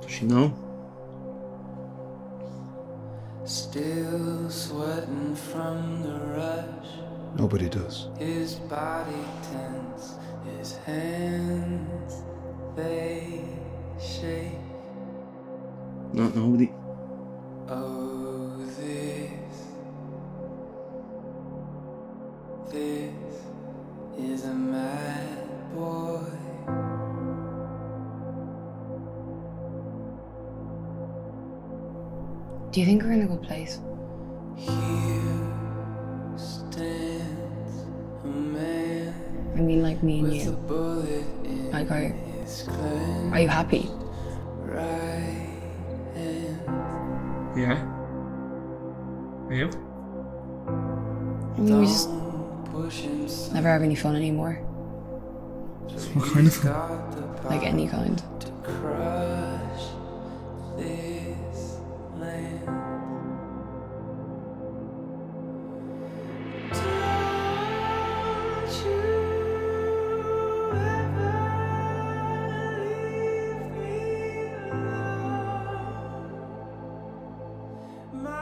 Does she know? Still sweating from the rush. Nobody does. His body tense, his hands they shake. Not nobody. Oh, this, this is a mad boy. Do you think we're in a good place? Here stands a man I mean, like me and you. Like, are, are you happy? Yeah. Are you? I mean, we just Don't push himself. never have any fun anymore. What kind of fun? Like any kind. to cry. My